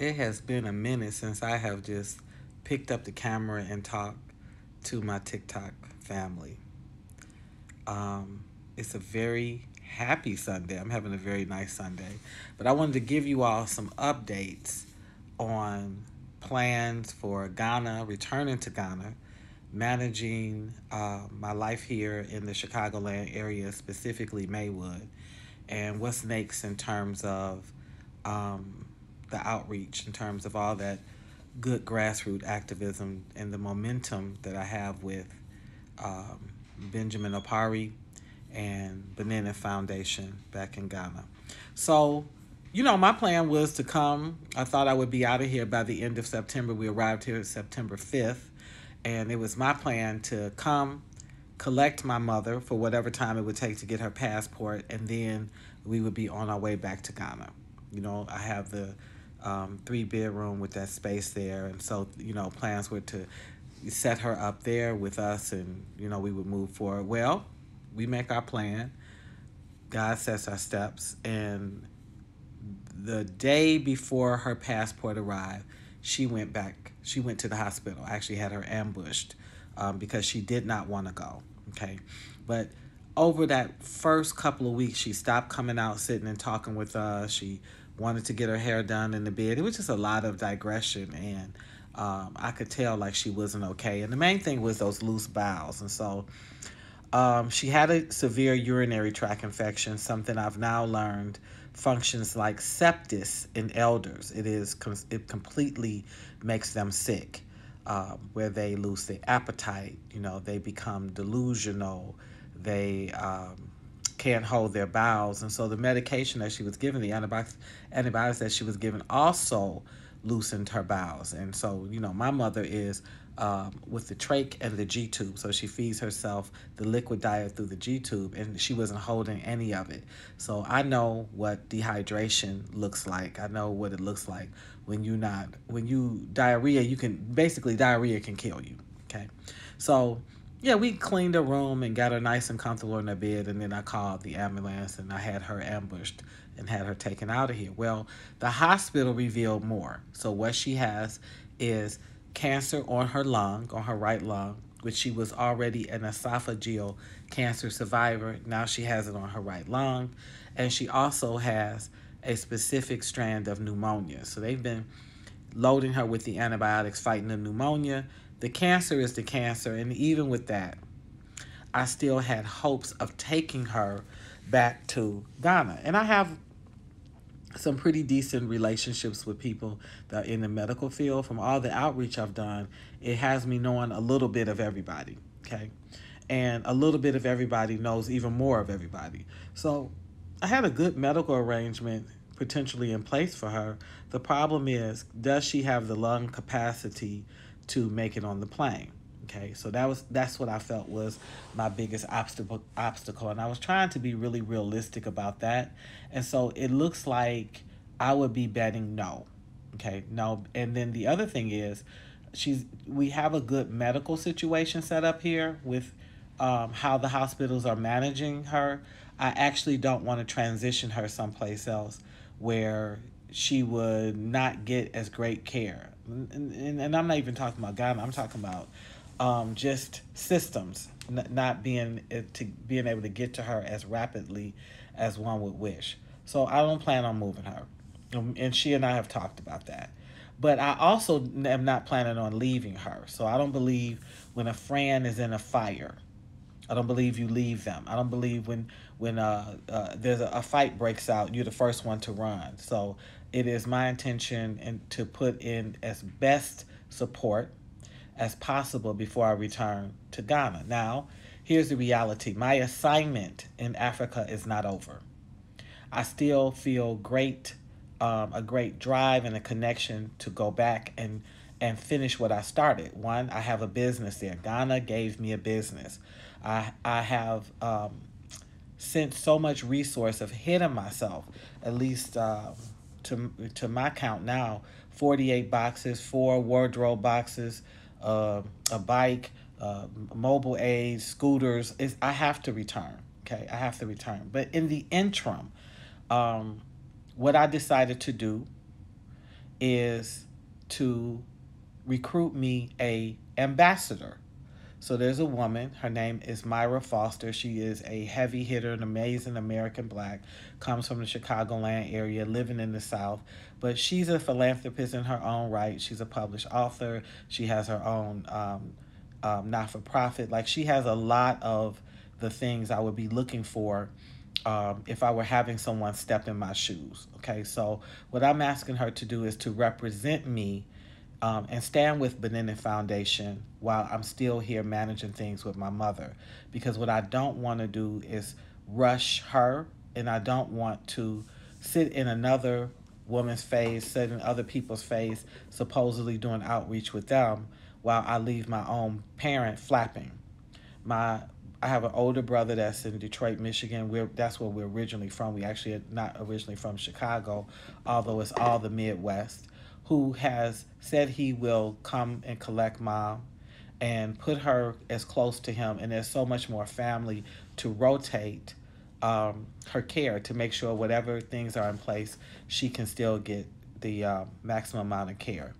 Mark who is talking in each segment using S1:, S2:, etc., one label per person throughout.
S1: it has been a minute since I have just picked up the camera and talked to my TikTok family. Um, it's a very happy Sunday. I'm having a very nice Sunday. But I wanted to give you all some updates on plans for Ghana, returning to Ghana, managing uh, my life here in the Chicagoland area, specifically Maywood, and what's next in terms of um, the outreach, in terms of all that good grassroots activism and the momentum that I have with um, Benjamin Opare and Benene Foundation back in Ghana. So, you know, my plan was to come. I thought I would be out of here by the end of September. We arrived here September 5th, and it was my plan to come, collect my mother for whatever time it would take to get her passport, and then we would be on our way back to Ghana. You know, I have the um, three bedroom with that space there, and so you know, plans were to set her up there with us, and you know, we would move forward. Well, we make our plan. God sets our steps, and the day before her passport arrived, she went back. She went to the hospital. I actually had her ambushed um, because she did not want to go. Okay, but over that first couple of weeks, she stopped coming out, sitting and talking with us. She wanted to get her hair done in the bed. It was just a lot of digression, and um, I could tell like she wasn't okay. And the main thing was those loose bowels, and so um, she had a severe urinary tract infection, something I've now learned functions like sepsis in elders. It is it completely makes them sick, uh, where they lose their appetite. You know, they become delusional. They um, can't hold their bowels, and so the medication that she was given, the antibiotics, antibiotics that she was given, also loosened her bowels. And so, you know, my mother is um, with the trach and the G tube. So she feeds herself the liquid diet through the G tube, and she wasn't holding any of it. So I know what dehydration looks like. I know what it looks like when you not when you diarrhea. You can basically diarrhea can kill you. Okay, so yeah, we cleaned her room and got her nice and comfortable in her bed, and then I called the ambulance and I had her ambushed and had her taken out of here. Well, the hospital revealed more. So what she has is cancer on her lung, on her right lung, which she was already an esophageal cancer survivor. Now she has it on her right lung, and she also has a specific strand of pneumonia. So they've been loading her with the antibiotics fighting the pneumonia the cancer is the cancer, and even with that, I still had hopes of taking her back to Ghana. And I have some pretty decent relationships with people that in the medical field. From all the outreach I've done, it has me knowing a little bit of everybody, okay? And a little bit of everybody knows even more of everybody. So I had a good medical arrangement potentially in place for her. The problem is, does she have the lung capacity to make it on the plane. Okay, so that was that's what I felt was my biggest obstacle obstacle, and I was trying to be really realistic about that. And so it looks like I would be betting no. Okay, no. And then the other thing is, she's we have a good medical situation set up here with um, how the hospitals are managing her. I actually don't want to transition her someplace else where she would not get as great care and, and, and I'm not even talking about God. I'm talking about um, just systems not being uh, to being able to get to her as rapidly as one would wish. So I don't plan on moving her, um, and she and I have talked about that. But I also am not planning on leaving her. So I don't believe when a friend is in a fire. I don't believe you leave them. I don't believe when when uh, uh, there's a, a fight breaks out, you're the first one to run. So it is my intention and to put in as best support as possible before I return to Ghana. Now, here's the reality. My assignment in Africa is not over. I still feel great, um, a great drive and a connection to go back and and finish what I started. One, I have a business there. Ghana gave me a business. I I have um, sent so much resource of hitting myself, at least um, to to my count now 48 boxes, four wardrobe boxes, uh, a bike, uh, mobile aids, scooters. Is I have to return. Okay, I have to return. But in the interim, um, what I decided to do is to recruit me a ambassador. So there's a woman. Her name is Myra Foster. She is a heavy hitter, an amazing American black. Comes from the Chicagoland area, living in the South. But she's a philanthropist in her own right. She's a published author. She has her own um, um, not for profit. Like she has a lot of the things I would be looking for um, if I were having someone step in my shoes. Okay, so what I'm asking her to do is to represent me um, and stand with Beninin Foundation while I'm still here managing things with my mother. Because what I don't want to do is rush her, and I don't want to sit in another woman's face, sit in other people's face, supposedly doing outreach with them, while I leave my own parent flapping. My I have an older brother that's in Detroit, Michigan. We're that's where we're originally from. We actually are not originally from Chicago, although it's all the Midwest who has said he will come and collect mom and put her as close to him. And there's so much more family to rotate um, her care to make sure whatever things are in place, she can still get the uh, maximum amount of care.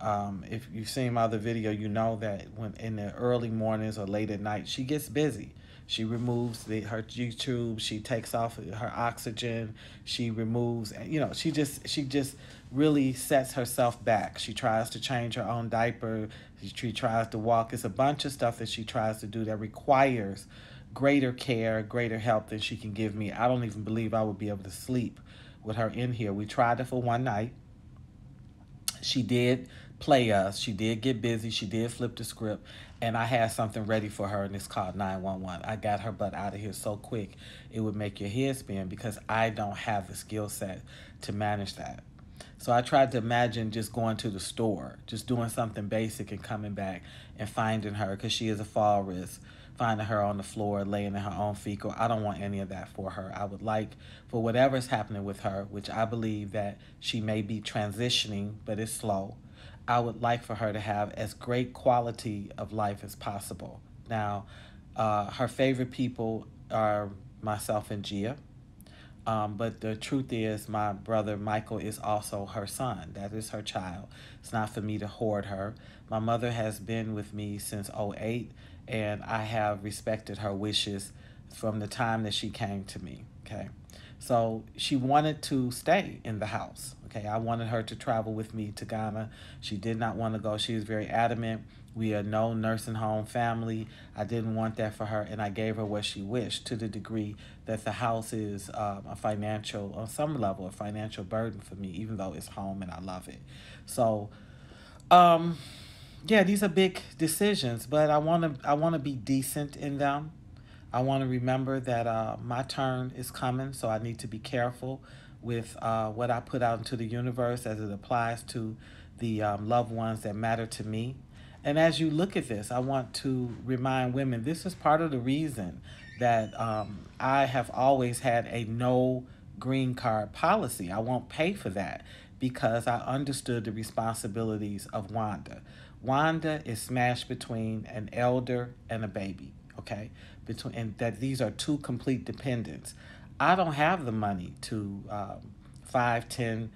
S1: Um, if you've seen my other video, you know that when in the early mornings or late at night, she gets busy. She removes the her G tube. She takes off her oxygen. She removes, and you know, she just she just really sets herself back. She tries to change her own diaper. She tries to walk. It's a bunch of stuff that she tries to do that requires greater care, greater help than she can give me. I don't even believe I would be able to sleep with her in here. We tried it for one night. She did play us. She did get busy. She did flip the script. And I had something ready for her, and it's called 911. I got her butt out of here so quick, it would make your head spin because I don't have the skill set to manage that. So I tried to imagine just going to the store, just doing something basic and coming back and finding her because she is a fall risk. Finding her on the floor, laying in her own fecal. I don't want any of that for her. I would like for whatever's happening with her, which I believe that she may be transitioning, but it's slow. I would like for her to have as great quality of life as possible. Now, uh, her favorite people are myself and Gia. Um, but the truth is, my brother Michael is also her son. That is her child. It's not for me to hoard her. My mother has been with me since 08, and I have respected her wishes from the time that she came to me. Okay. So she wanted to stay in the house. Okay. I wanted her to travel with me to Ghana. She did not want to go. She was very adamant. We are no nursing home family. I didn't want that for her, and I gave her what she wished to the degree that the house is um, a financial, on some level, a financial burden for me, even though it's home and I love it. So, um, yeah, these are big decisions, but I want to I want to be decent in them. I want to remember that uh, my turn is coming, so I need to be careful with uh, what I put out into the universe as it applies to the um, loved ones that matter to me. And as you look at this, I want to remind women this is part of the reason that um, I have always had a no green card policy. I won't pay for that because I understood the responsibilities of Wanda. Wanda is smashed between an elder and a baby, okay? Between and that these are two complete dependents. I don't have the money to um, five, ten,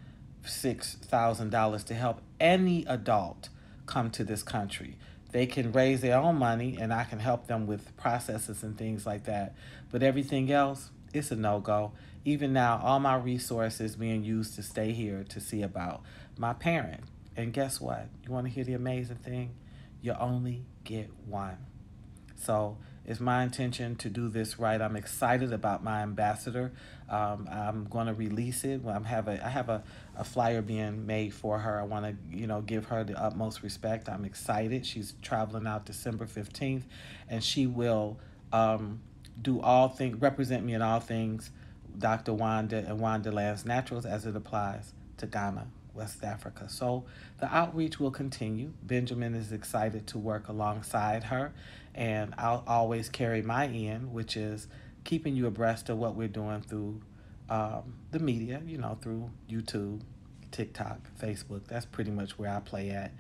S1: six thousand dollars to help any adult come to this country. They can raise their own money and I can help them with processes and things like that. But everything else, it's a no go. Even now, all my resources being used to stay here to see about my parent. And guess what? You want to hear the amazing thing? You only get one. So it's my intention to do this right. I'm excited about my ambassador. Um, I'm going to release it. I'm have a I have a, a flyer being made for her. I want to you know give her the utmost respect. I'm excited. She's traveling out December 15th, and she will um, do all things represent me in all things. Dr. Wanda and Wanda Lands Naturals as it applies to Ghana. West Africa. So the outreach will continue. Benjamin is excited to work alongside her, and I'll always carry my end, which is keeping you abreast of what we're doing through um, the media, you know, through YouTube, TikTok, Facebook. That's pretty much where I play at.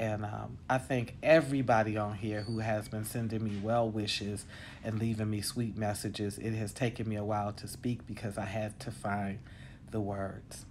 S1: And um, I thank everybody on here who has been sending me well wishes and leaving me sweet messages. It has taken me a while to speak because I had to find the words.